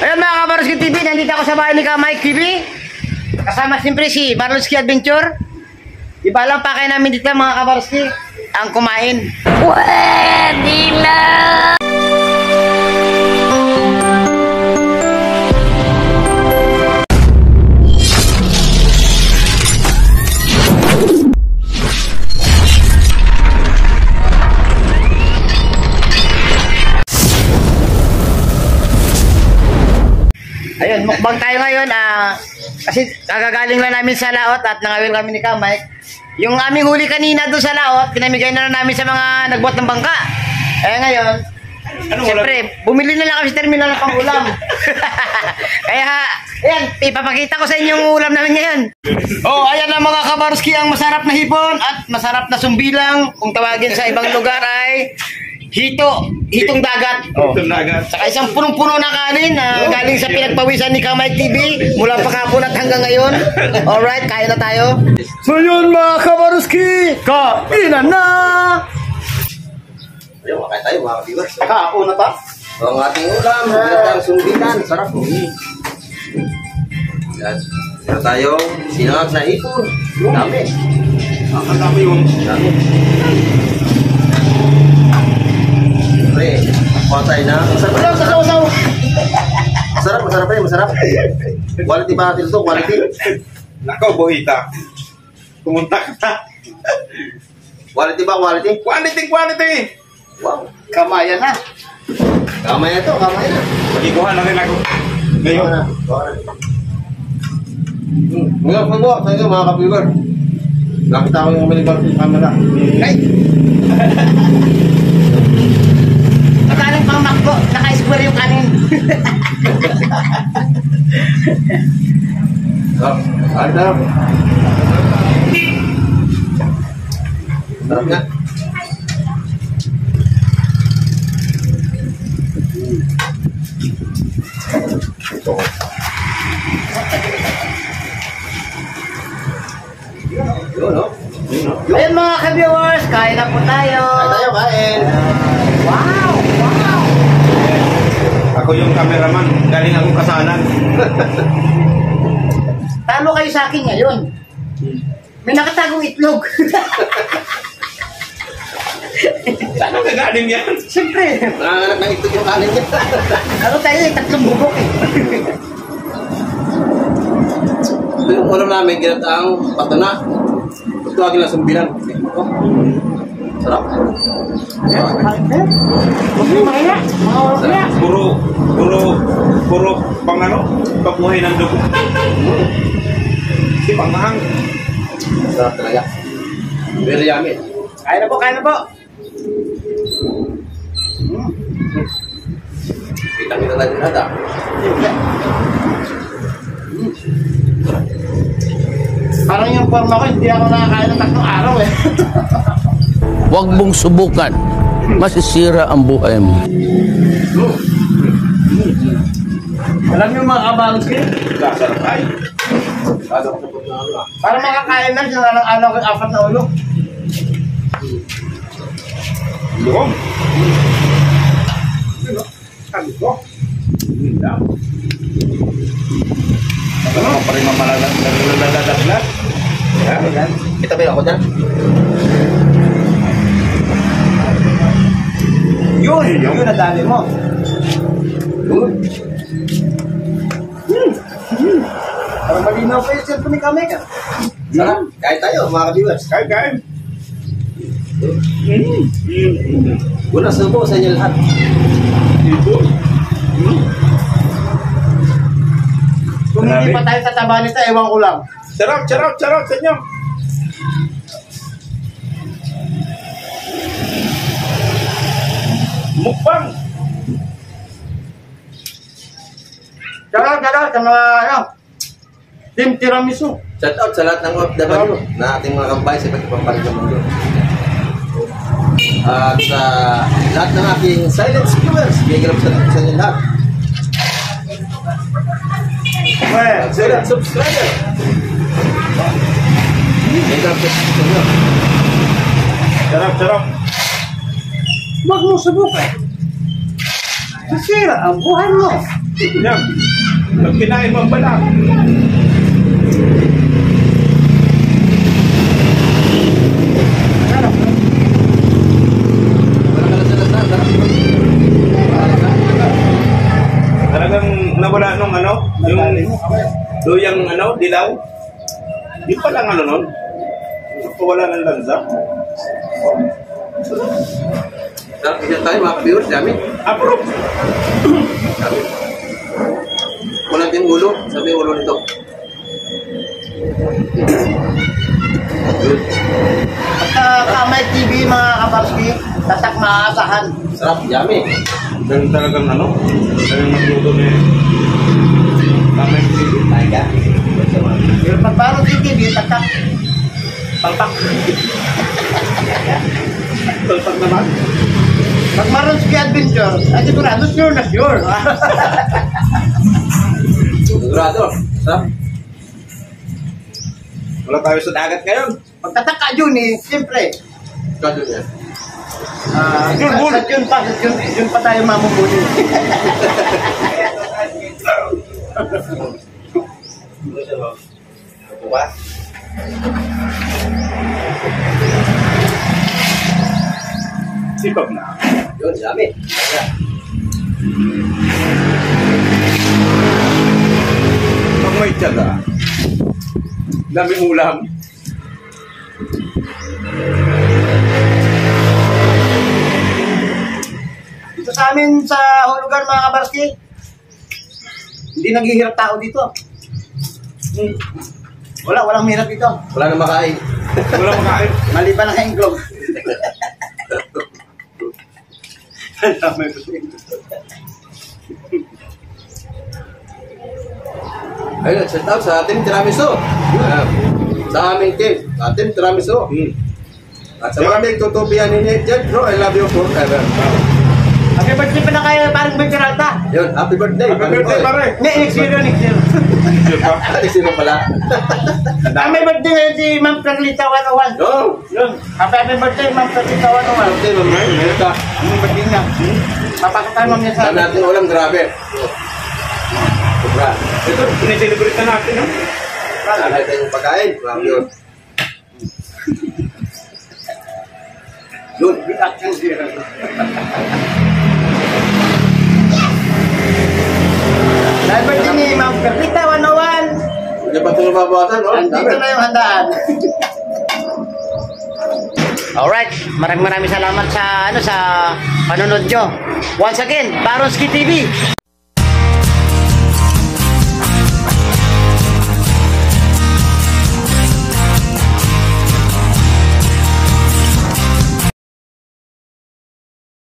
Ayun mga kabaroski TV, nandito ako sa bahay ni ka Mike TV. Kasama siyempre si Barlowski Adventure. Iba lang pa kayo namin dito mga kabaroski, ang kumain. Pwede na! Ayun, mukbang tayo ngayon. ah kasi kagagaling lang namin sa laot at nangawil kami ni Kamay. Yung aming huli kanina doon sa laot, pinamigay na lang namin sa mga nagbuhat ng bangka. Eh ngayon, Siyempre, bumili na lang kami sa terminal ng pangulam. Kaya, ayan, ipapakita ko sa inyo yung ulam namin ngayon. Oh, ayan ang mga kabarski ang masarap na hipon at masarap na sumbilang. Kung tawagin sa ibang lugar ay hito, hitong dagat. Oh. Ito nagat. Saka isang punong-puno na kanin na galing sa pinagpawisan ni Kamay TV mula pa kapon at hanggang ngayon. Alright, kaya na tayo. So yun mga kabaruski, kainan na! Ayun, makain tayo mga viewers. Kauna na ta? Ang ating ulam, magandang sumbilan. Sarap po. Yan. Meron tayong sinangag na ipon. Dami. Ang dami yung Dami. Siyempre, kuha tayo na. Masarap. Ulam, sasaw-saw! Masarap, masarap rin, masarap. Quality ba natin ito? Quality? Nako, Bohita. Pumunta ka na. Quality ba? Quality? Quality, quality. Wow. Kamayan na. Kamay na to, kamay na. Magikuha na rin ako. Ngayon. Na, kuha na. Hmm. Ngayon, po sa inyo mga ka-viewer. Nakita ko yung umilig sa camera. Ay! Nakaling pang makbo, naka-square yung kanin. Sarap. Ay, sarap. Sarap nga. No? Ayun mga ka-viewers, kain na po tayo. Kain tayo, kain. Ako yung cameraman. Galing akong kasalan. Talo kayo sa akin ngayon. May nakatagong itlog. Saan ang gagaling yan? Siyempre, Nanganganak ng itlog yung kanin niya. ano tayo eh, tatlong bubok eh. Ito yung ulam namin, ginataang patana. Ito agil na sumbilan. Sarap. Puro, puro, puro pang ano? Pabuhay ng dugo. Si pangmahang. Sarap talaga. Very yummy. Kain na po, kain na po. Kita-kita tayo nada. Parang yung forma ko, hindi ako nakakain ng tatlong araw eh. Huwag mong subukan. Masisira ang buhay mo. Alam niyo mga kabalski, Sasarap ay. parang makakain lang siya ng alaw ng apat na ulo. Doon. Sabi ko. Hindi. Ano pa rin mamalalat? Yan. Kita ba ako dyan? Yun, yun ang dami mo. Good. Parang malinaw pa yung cellphone ni Kamay ka. Sarap. Kain tayo, mga ka-viewers. Kain, kain. Unang subo sa inyo lahat. Ito. Kung hindi pa tayo tataba nito, ewan ko lang. Sarap, sarap, sarap sa inyo. Mukbang. Shoutout, shoutout sa mga, ano, Team Tiramisu. Shout out sa lahat ng OFW na ating mga kampay sa iba't ibang panig ng mundo. At sa lahat ng aking silent viewers, bigyan ko sa sa inyo lahat. Well, At silent subscriber. Bigyan ko sa inyo. Sarap, sarap. Huwag mo subukan. Masira ang buhay mo. Yan. Pag kinain mo ang balak. Talagang nawala nung ano, yung luyang ano, dilaw. Di pa lang ano nun. Wala ng lansa. Sarap siya tayo, mga viewers, dami. Approve. Dami. Wala din ulo. Sabi yung ulo nito. Good. At uh, Kamay TV mga kabarski, tatak maaasahan. Sarap, yummy. Ganun talagang ano, talagang magluto ni Kamay TV. Pero pag parang si TV, tatak. Palpak. Talpak naman. Pag maroon si Adventure, ay sigurado sure na sure. Sigurado. Sarap. Wala tayo sa dagat ngayon. Pag tataka yun eh, siyempre, Kado niya. ah, Yun, sa June pa, June, June pa tayo mamumuli. Sipag na. Yun, yummy. Kaya. Pag may tiyaga, daming ulam. Dito sa amin sa hulugan mga kabarski, hindi naghihirap tao dito. Hmm. Wala, walang hirap dito. Wala na makain. Wala makain. Maliban ang henglog. Ayun, shout out sa ating tiramisu. Ah, sa aming team, sa ating tiramisu. Hmm. At sa mga may tutubian ninyo dyan, bro, I love you forever. Happy birthday pa na kayo, parang Bergeralta. Yun, happy birthday. Happy birthday, pare. Ne, next year next year. Sino pala? Ah, may birthday ngayon si Ma'am Perlita 101. No. Yun. Happy, happy birthday, Ma'am Perlita 101. Birthday, ma'am. Meron ka. Ang birthday niya. Papakita mo niya sa Saan natin ulam, grabe. Sobra. Ito, sineselebrate na natin. No? Saan natin yung pagkain? Grabe yun. Yun. Happy 101. Hindi pa ito nababawasan, no? Andito na yung handaan. Alright, maraming maraming salamat sa ano sa panonood nyo. Once again, Baronski TV.